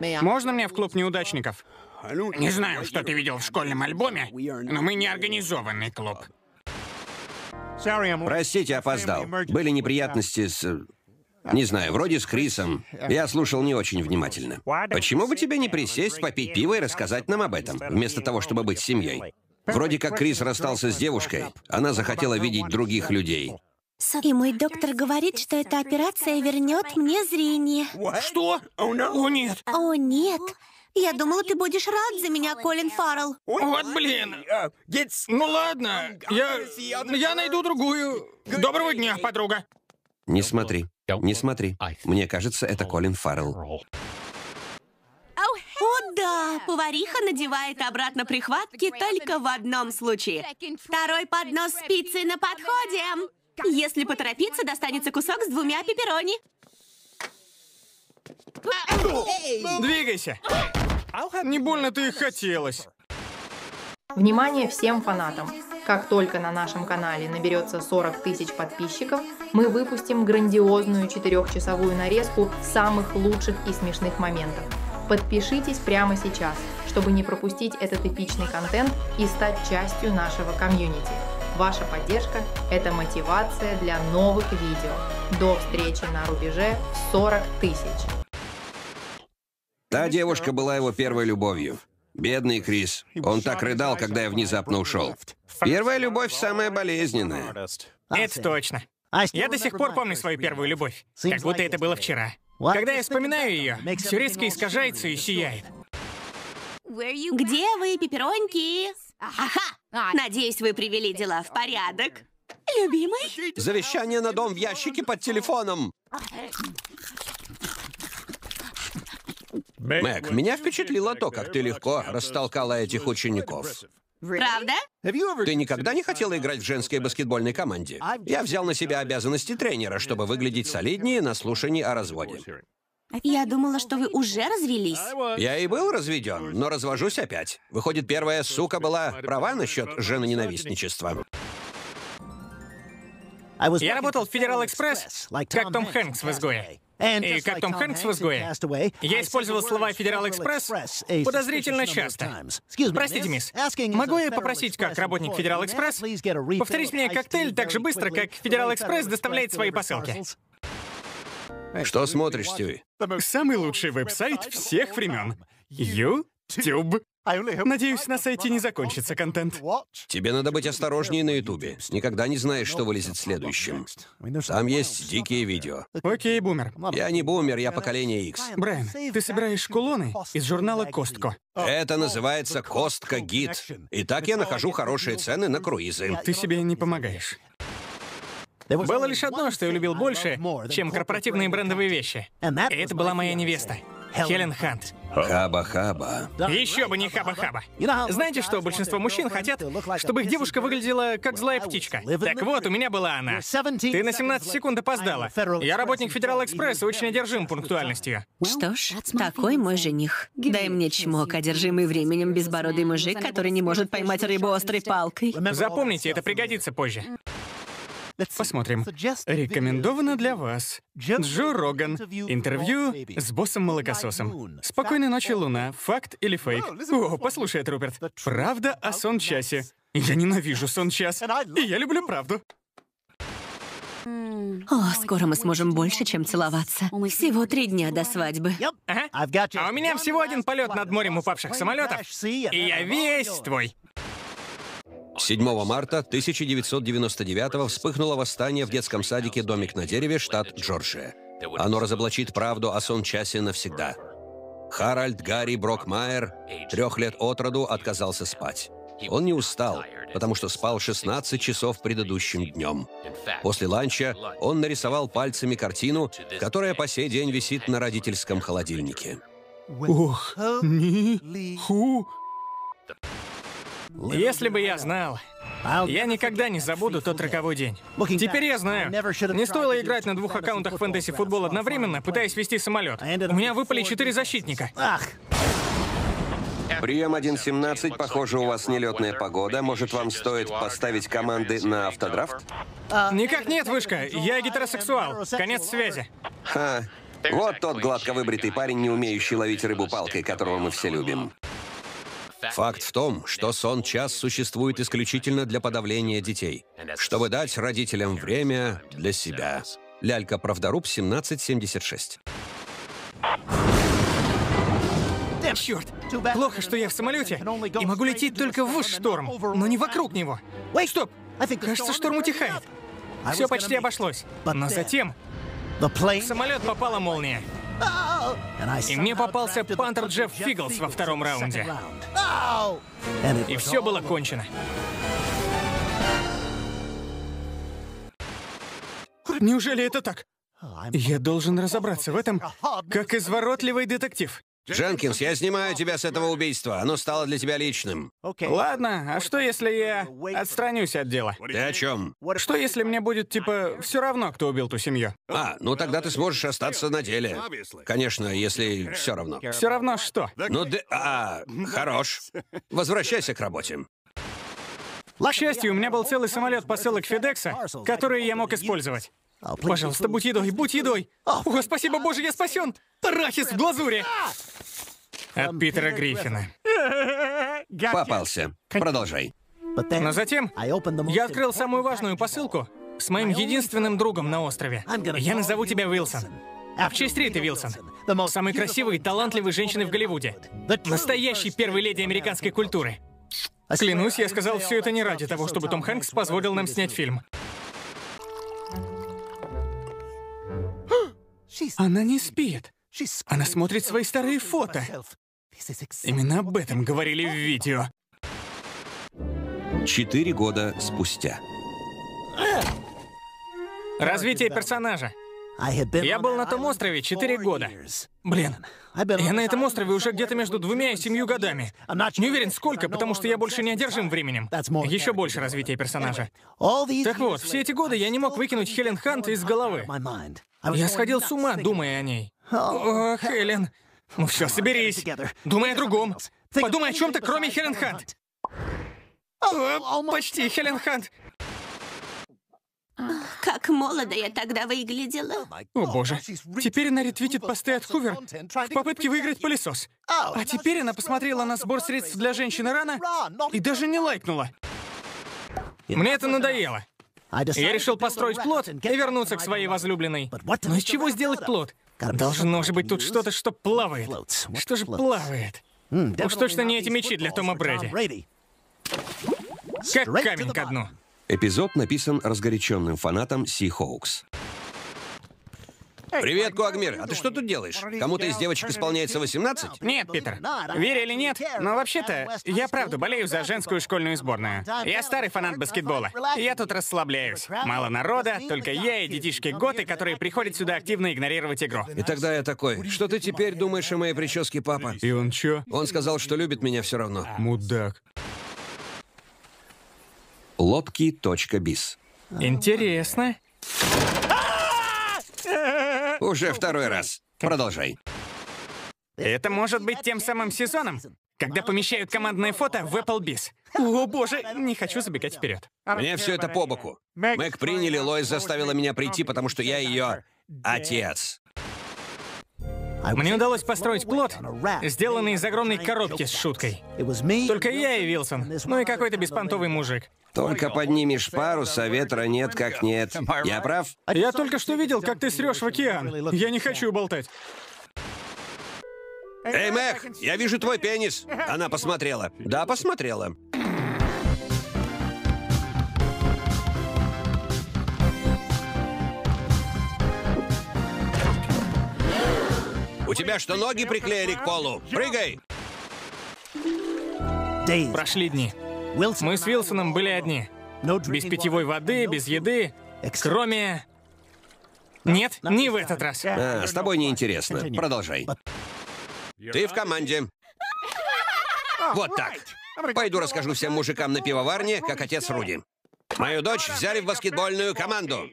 Можно мне в клуб неудачников? Не знаю, что ты видел в школьном альбоме, но мы не организованный клуб. Простите, опоздал. Были неприятности с... Не знаю, вроде с Крисом. Я слушал не очень внимательно. Почему бы тебе не присесть, попить пиво и рассказать нам об этом, вместо того, чтобы быть семьей? Вроде как Крис расстался с девушкой, она захотела видеть других людей. И мой доктор говорит, что эта операция вернет мне зрение. Что? О, нет. О, нет. Я думала, ты будешь рад за меня, Колин Фаррелл. Вот блин. Ну ладно, я, я найду другую. Доброго дня, подруга. Не смотри, не смотри. Мне кажется, это Колин Фаррелл. О, да, повариха надевает обратно прихватки только в одном случае. Второй поднос с пиццей на подходе. Если поторопиться, достанется кусок с двумя пепперони. Двигайся. Не больно-то и хотелось. Внимание всем фанатам! Как только на нашем канале наберется 40 тысяч подписчиков, мы выпустим грандиозную четырехчасовую нарезку самых лучших и смешных моментов. Подпишитесь прямо сейчас, чтобы не пропустить этот эпичный контент и стать частью нашего комьюнити. Ваша поддержка – это мотивация для новых видео. До встречи на рубеже в 40 тысяч. Та девушка была его первой любовью. Бедный Крис. Он так рыдал, когда я внезапно ушел. Первая любовь самая болезненная. Это точно. Я до сих пор помню свою первую любовь. Как будто это было вчера. Когда я вспоминаю ее, все резко искажается и сияет. Где вы, пеппероньки? Ага! Надеюсь, вы привели дела в порядок. Любимый? Завещание на дом в ящике под телефоном. Мэг, меня впечатлило то, как ты легко растолкала этих учеников. Правда? Ты никогда не хотела играть в женской баскетбольной команде? Я взял на себя обязанности тренера, чтобы выглядеть солиднее на слушании о разводе. Я думала, что вы уже развелись. Я и был разведен, но развожусь опять. Выходит, первая сука была права насчет женоненавистничества. Я работал в Федерал Экспресс, как Том Хэнкс в «Изгое». И как Том Хэнкс в «Изгое», я использовал слова «Федерал Экспресс» подозрительно часто. Простите, мисс, могу я попросить, как работник Федерал Экспресс, повторить мне коктейль так же быстро, как Федерал Экспресс доставляет свои посылки? Что смотришь, Стюи? Самый лучший веб-сайт всех времен. YouTube. Надеюсь, на сайте не закончится контент. Тебе надо быть осторожнее на Ютубе. Никогда не знаешь, что вылезет следующим. Там есть дикие видео. Окей, бумер. Я не бумер, я поколение X. Брайан, ты собираешь кулоны из журнала «Костко». Это называется Костка Гид. И так я нахожу хорошие цены на круизы. Ты себе не помогаешь. Было лишь одно, что я любил больше, чем корпоративные брендовые вещи. И это была моя невеста. Хелен Хант. Хаба-хаба. Еще бы не хаба-хаба. Знаете, что большинство мужчин хотят, чтобы их девушка выглядела как злая птичка? Так вот, у меня была она. Ты на 17 секунд опоздала. Я работник Федерал Экспресс и очень одержим пунктуальностью. Что ж, такой мой жених. Дай мне чмок, одержимый временем безбородый мужик, который не может поймать рыбу острой палкой. Запомните, это пригодится позже. Посмотрим. Рекомендовано для вас. Джо Роган. Интервью с боссом-молокососом. Спокойной ночи, Луна. Факт или фейк? О, послушай, Руперт. Правда о сон-часе. Я ненавижу сон-час. И я люблю правду. О, скоро мы сможем больше, чем целоваться. Всего три дня до свадьбы. Ага. А у меня всего один полет над морем упавших самолетов. И я весь твой. 7 марта 1999 вспыхнуло восстание в детском садике «Домик на дереве», штат Джорджия. Оно разоблачит правду о сон-часе навсегда. Харальд Гарри Брокмайер, трех лет от роду, отказался спать. Он не устал, потому что спал 16 часов предыдущим днем. После ланча он нарисовал пальцами картину, которая по сей день висит на родительском холодильнике. Ух, ни, ху. Если бы я знал, я никогда не забуду тот роковой день. Теперь я знаю. Не стоило играть на двух аккаунтах фэнтези футбол одновременно, пытаясь вести самолет. У меня выпали четыре защитника. Прием 1.17. Похоже, у вас нелетная погода. Может, вам стоит поставить команды на автодрафт? Никак нет, вышка. Я гетеросексуал. Конец связи. Ха. Вот тот гладко выбритый парень, не умеющий ловить рыбу палкой, которого мы все любим. Факт в том, что сон-час существует исключительно для подавления детей, чтобы дать родителям время для себя. Лялька Правдоруб, 1776. Черт! Плохо, что я в самолете и могу лететь только в шторм, но не вокруг него. Стоп! Кажется, шторм утихает. Все почти обошлось. Но затем в самолет попала молния. И мне попался Пантер Джефф Фиглс во втором раунде. И все было кончено. Неужели это так? Я должен разобраться в этом, как изворотливый детектив. Дженкинс, я снимаю тебя с этого убийства. Оно стало для тебя личным. Ладно, а что если я отстранюсь от дела? Ты о чем? Что если мне будет, типа, все равно, кто убил ту семью? А, ну тогда ты сможешь остаться на деле. Конечно, если все равно. Все равно что? Ну, да, а, хорош. Возвращайся к работе. К счастью, у меня был целый самолет посылок Федекса, которые я мог использовать. Пожалуйста, будь едой, будь едой. О, спасибо, боже, я спасен. Арахис в глазури. От Питера Гриффина. Попался. Продолжай. Но затем я открыл самую важную посылку с моим единственным другом на острове. Я назову тебя Уилсон. В честь Риты Вилсон. Самой красивой и талантливой женщины в Голливуде. Настоящей первой леди американской культуры. Клянусь, я сказал все это не ради того, чтобы Том Хэнкс позволил нам снять фильм. Она не спит. Она смотрит свои старые фото. Именно об этом говорили в видео. Четыре года спустя. Развитие персонажа. Я был на том острове четыре года. Блин, я на этом острове уже где-то между двумя и семью годами. Не уверен, сколько, потому что я больше не одержим временем. Еще больше развития персонажа. Так вот, все эти годы я не мог выкинуть Хелен Хант из головы. Я сходил с ума, думая о ней. О, Хелен. Ну все, соберись. Думай о другом. Подумай о чем-то, кроме Хелен Хант. О, почти Хелен Хант. Как молодо я тогда выглядела. О боже, теперь она ретвитит посты от Хувер в попытке выиграть пылесос. А теперь она посмотрела на сбор средств для женщины рано и даже не лайкнула. Мне это надоело. Я решил построить плод и вернуться к своей возлюбленной. Но из чего сделать плод? Должно же быть тут что-то, что плавает. Что же плавает? Уж точно не эти мечи для Тома Брэди. Как камень ко дну. Эпизод написан разгоряченным фанатом Си Хоукс. Привет, Куагмир. А ты что тут делаешь? Кому-то из девочек исполняется 18? Нет, Питер. Верь или нет, но вообще-то я правда болею за женскую школьную сборную. Я старый фанат баскетбола. Я тут расслабляюсь. Мало народа, только я и детишки-готы, которые приходят сюда активно игнорировать игру. И тогда я такой, что ты теперь думаешь о моей прическе, папа? И он чё? Он сказал, что любит меня все равно. Мудак. Лодки.биз. Интересно. Уже второй раз. Продолжай. Это может быть тем самым сезоном, когда помещают командное фото в Applebee's. О боже, не хочу забегать вперед. Мне все это по боку. Мэг приняли, Лоис заставила меня прийти, потому что я ее отец. Мне удалось построить плод, сделанный из огромной коробки с шуткой. Только я и Вилсон, ну и какой-то беспонтовый мужик. Только поднимешь парус, а ветра нет как нет. Я прав? Я только что видел, как ты срешь в океан. Я не хочу болтать. Эй, Мэг, я вижу твой пенис. Она посмотрела. Да, посмотрела. У тебя что, ноги приклеили к полу? Прыгай! Прошли дни. Мы с Вилсоном были одни. Без питьевой воды, без еды, кроме... Нет, не в этот раз. А, с тобой неинтересно. Продолжай. Ты в команде. Вот так. Пойду расскажу всем мужикам на пивоварне, как отец Руди. Мою дочь взяли в баскетбольную команду.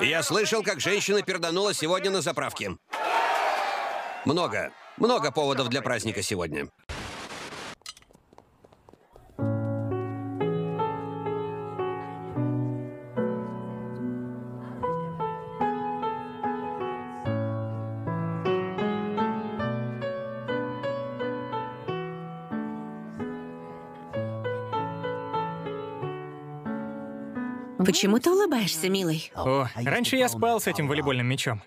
Я слышал, как женщина перданула сегодня на заправке. Много, много поводов для праздника сегодня. Почему ты улыбаешься, милый? О, раньше я спал с этим волейбольным мячом.